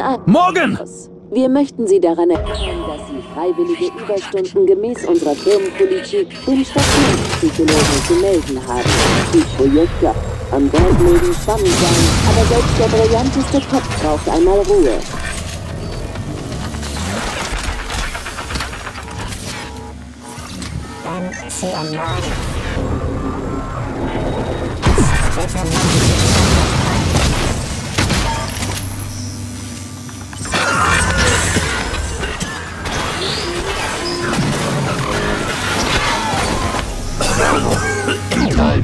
Abend. Morgen! Wir möchten Sie daran erinnern, dass Sie freiwillige Überstunden gemäß unserer Firmenpolitik dem Stationspsychologen zu melden haben. Die Projekte am Bord mögen spannend sein, aber selbst der brillanteste Kopf braucht einmal Ruhe. NCN9. Bitte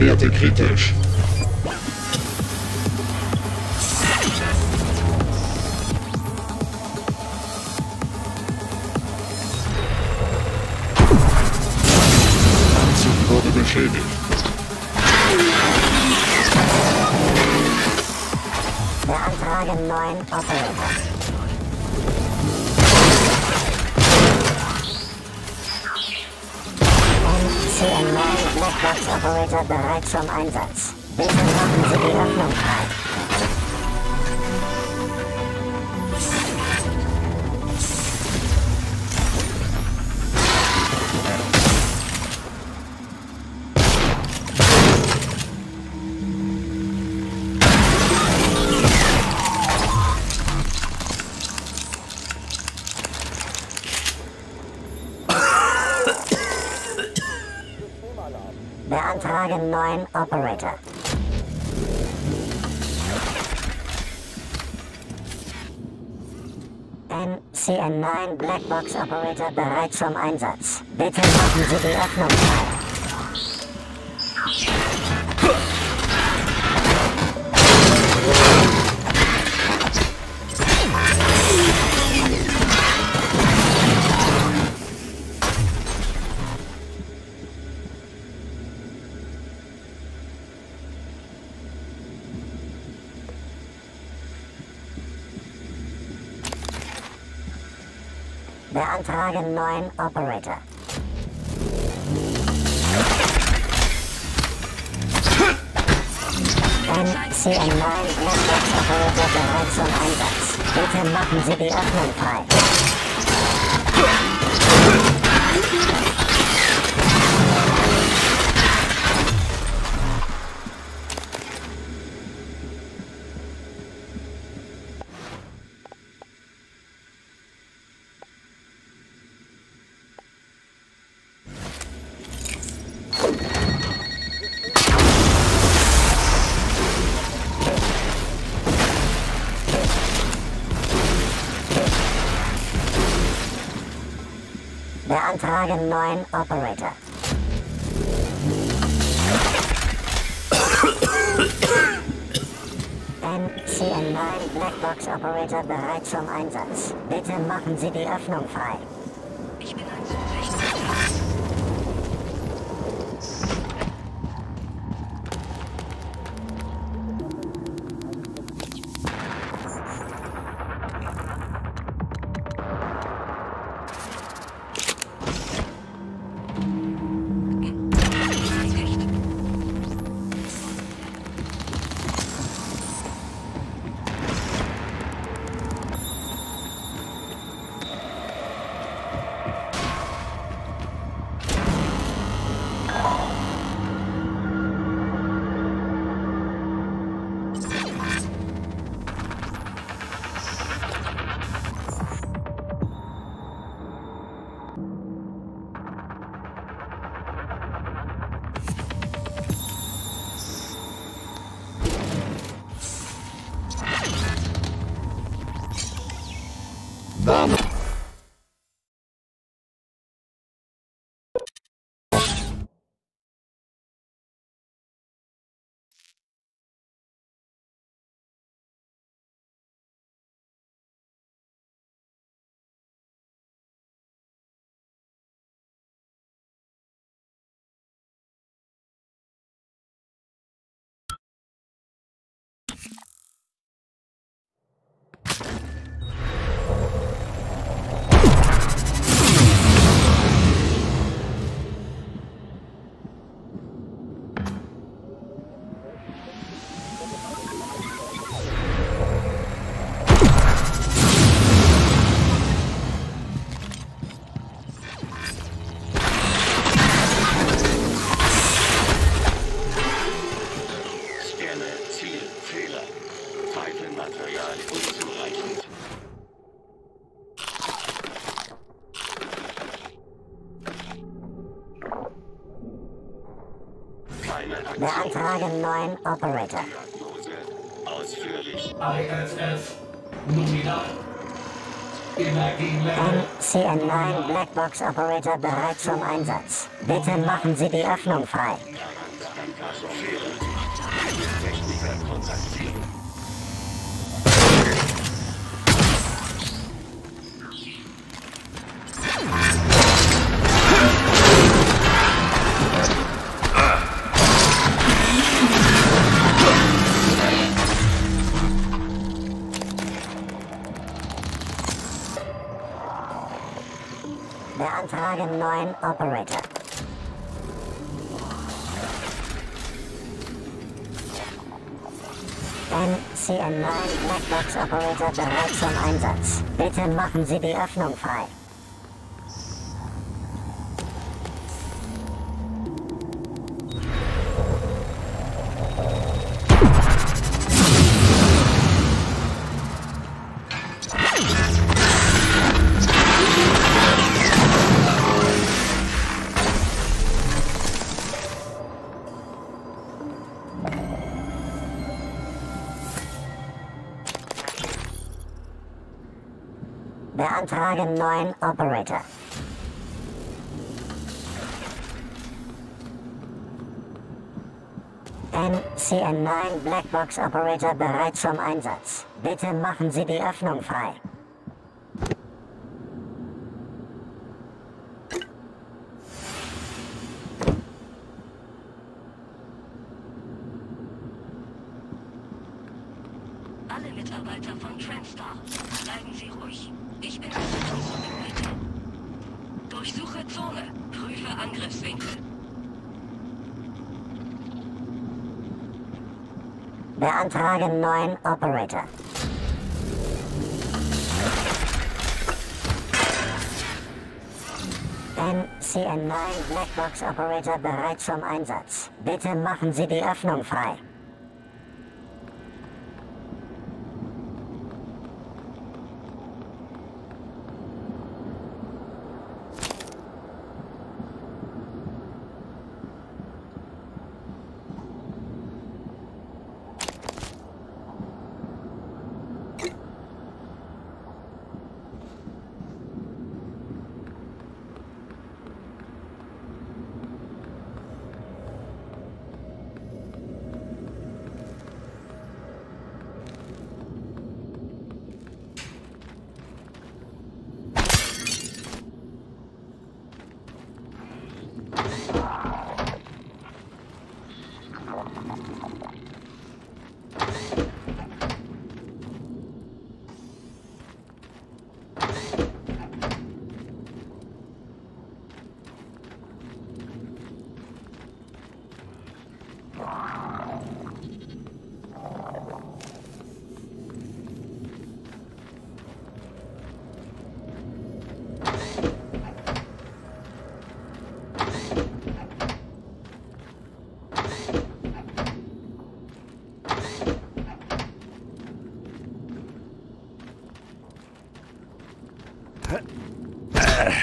Vitalwerte kritisch. Anzug wurde beschädigt. beantragen neuen Operator. NCN9 Blackbox Operator bereit zum Einsatz. Bitte machen Sie die Öffnung frei. Beantragen neuen Operator. NCN9 Blackbox Operator bereit zum Einsatz. Bitte machen Sie die Öffnung frei. Beantragen neuen Operator. NCN9 Blackbox Operator bereit zum Einsatz. Bitte machen Sie die Öffnung frei. Beantragen neuen Operator. NCN9 Blackbox Operator bereit zum Einsatz. Bitte machen Sie die Öffnung frei. Beantrage neuen Operator. Ausführlich. ISS Nominal. Energielevel. NCN9 Blackbox Operator bereit zum Einsatz. Bitte machen Sie die Öffnung frei. Techniker kontaktieren. Beantrage neuen Operator. NCN9 Blackbox Operator bereit zum Einsatz. Bitte machen Sie die Öffnung frei. Beantrage neuen Operator. NCN9 Blackbox Operator bereit zum Einsatz. Bitte machen Sie die Öffnung frei. Alle Mitarbeiter von Transstar, bleiben Sie ruhig. Ich bin. Durchsuche Zone, prüfe Angriffswinkel. Beantrage neuen Operator. NCN9 Blackbox Operator bereit zum Einsatz. Bitte machen Sie die Öffnung frei. Uh, uh.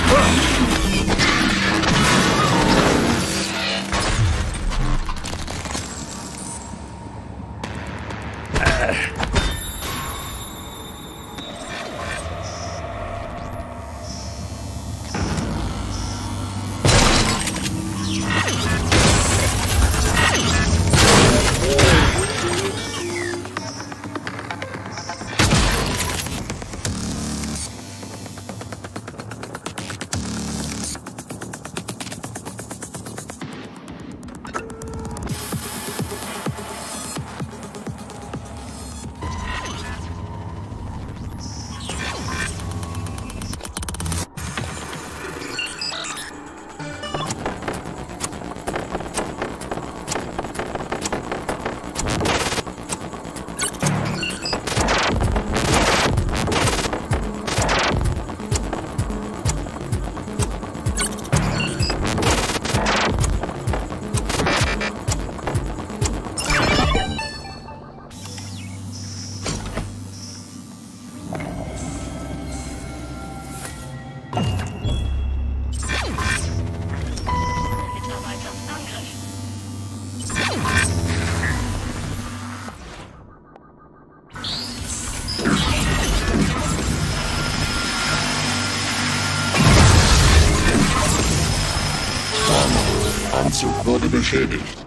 beschädigt.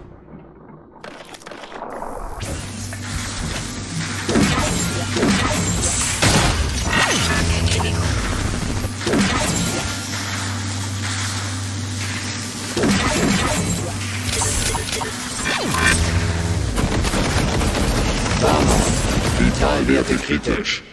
Vitalwerte kritisch.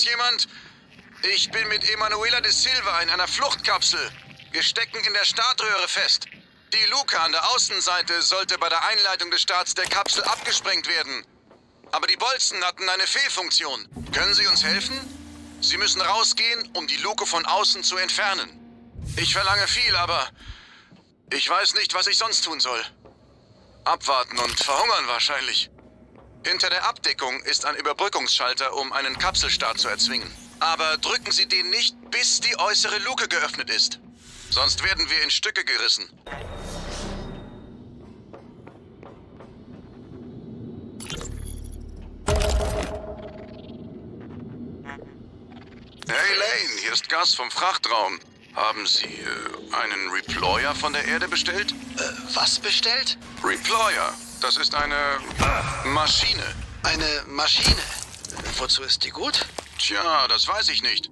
Uns jemand? Ich bin mit Emanuela de Silva in einer Fluchtkapsel. Wir stecken in der Startröhre fest. Die Luke an der Außenseite sollte bei der Einleitung des Starts der Kapsel abgesprengt werden. Aber die Bolzen hatten eine Fehlfunktion. Können Sie uns helfen? Sie müssen rausgehen, um die Luke von außen zu entfernen. Ich verlange viel, aber ich weiß nicht, was ich sonst tun soll. Abwarten und verhungern wahrscheinlich. Hinter der Abdeckung ist ein Überbrückungsschalter, um einen Kapselstart zu erzwingen. Aber drücken Sie den nicht, bis die äußere Luke geöffnet ist. Sonst werden wir in Stücke gerissen. Hey Lane, hier ist Gas vom Frachtraum. Haben Sie äh, einen Reployer von der Erde bestellt? Äh, was bestellt? Reployer, das ist eine Maschine. Eine Maschine. Wozu ist die gut? Tja, das weiß ich nicht.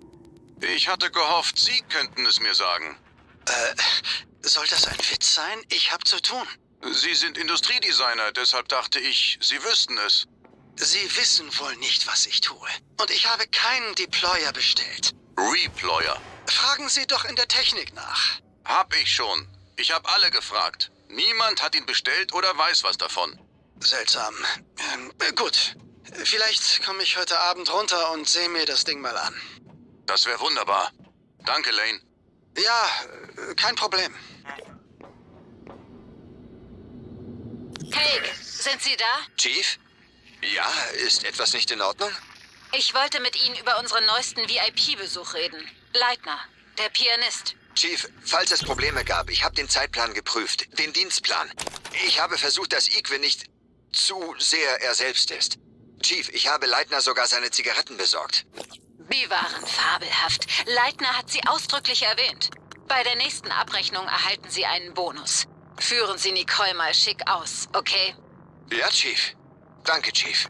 Ich hatte gehofft, Sie könnten es mir sagen. Äh, soll das ein Witz sein? Ich hab zu tun. Sie sind Industriedesigner, deshalb dachte ich, Sie wüssten es. Sie wissen wohl nicht, was ich tue. Und ich habe keinen Deployer bestellt. Reployer. Fragen Sie doch in der Technik nach. Hab ich schon. Ich habe alle gefragt. Niemand hat ihn bestellt oder weiß was davon. Seltsam. Ähm, äh, gut. Vielleicht komme ich heute Abend runter und sehe mir das Ding mal an. Das wäre wunderbar. Danke, Lane. Ja, äh, kein Problem. Cake, sind Sie da? Chief? Ja, ist etwas nicht in Ordnung? Ich wollte mit Ihnen über unseren neuesten VIP-Besuch reden. Leitner, der Pianist. Chief, falls es Probleme gab, ich habe den Zeitplan geprüft, den Dienstplan. Ich habe versucht, dass Igwe nicht zu sehr er selbst ist. Chief, ich habe Leitner sogar seine Zigaretten besorgt. Sie waren fabelhaft. Leitner hat Sie ausdrücklich erwähnt. Bei der nächsten Abrechnung erhalten Sie einen Bonus. Führen Sie Nicole mal schick aus, okay? Ja, Chief. Danke, Chief.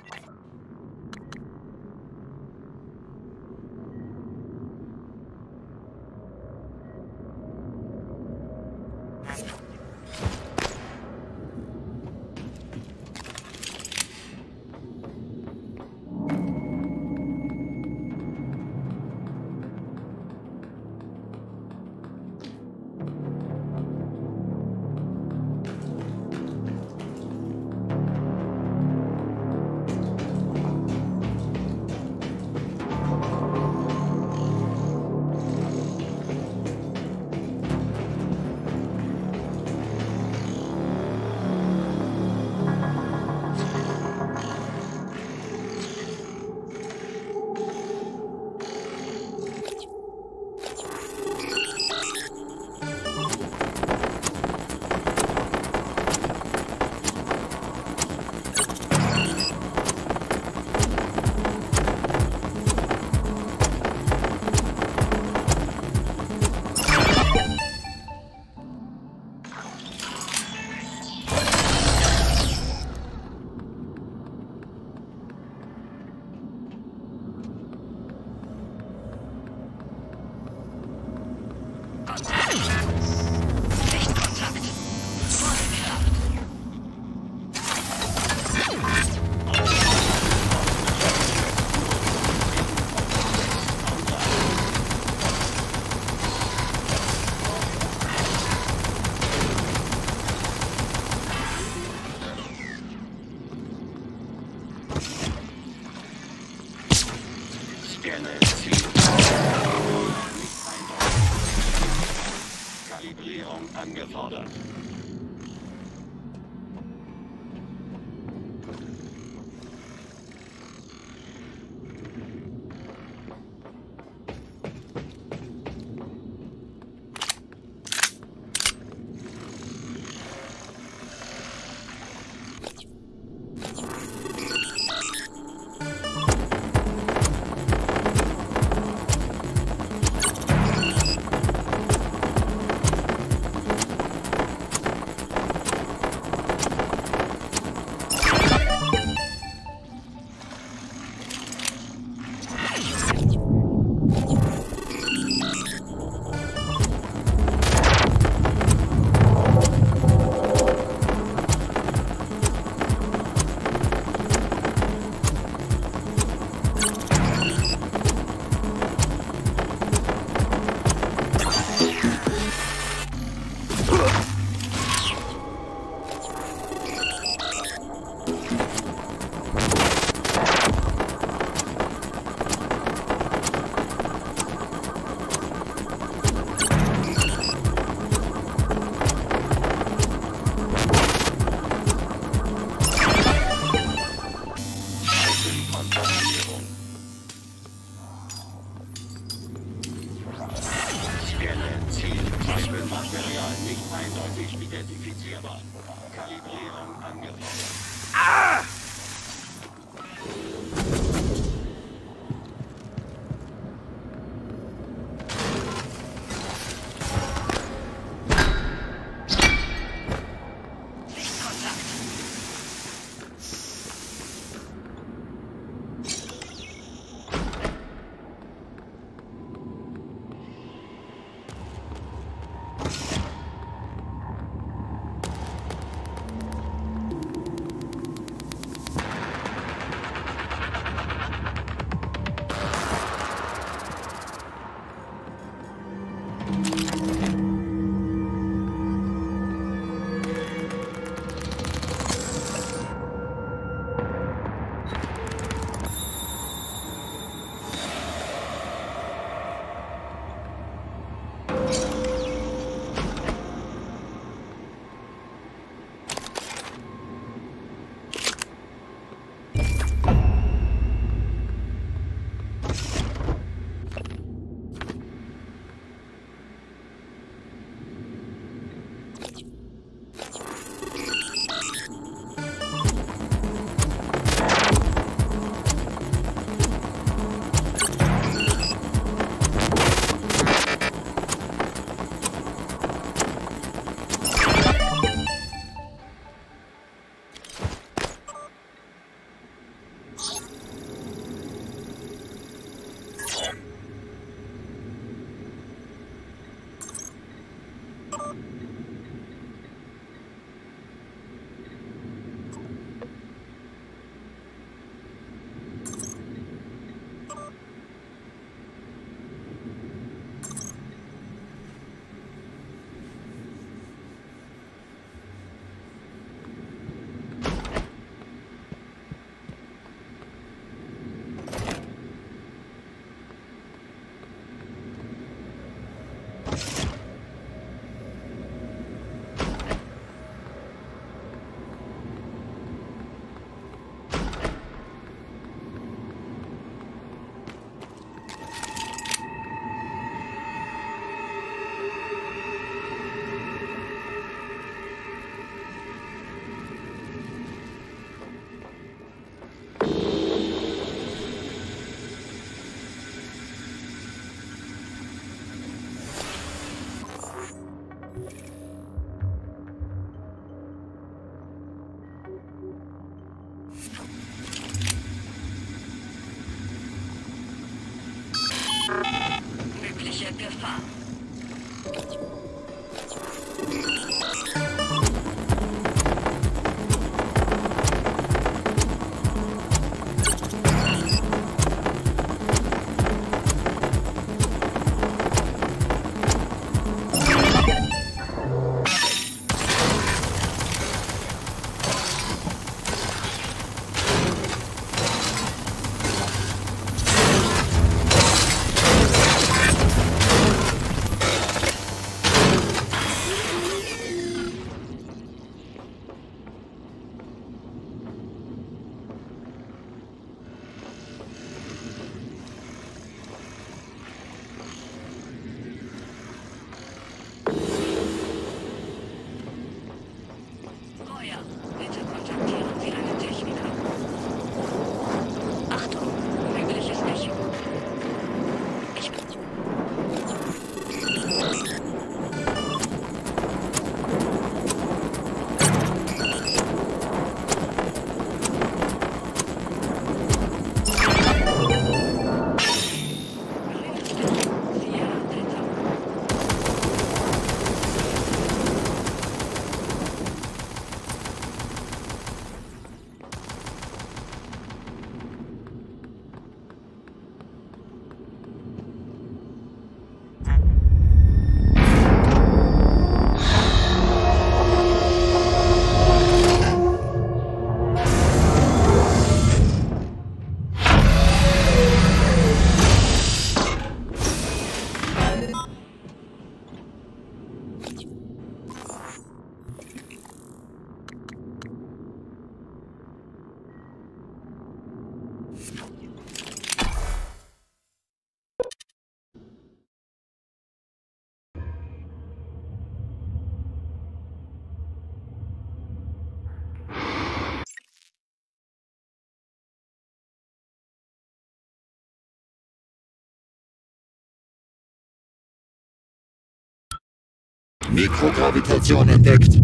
Mikrogravitation entdeckt.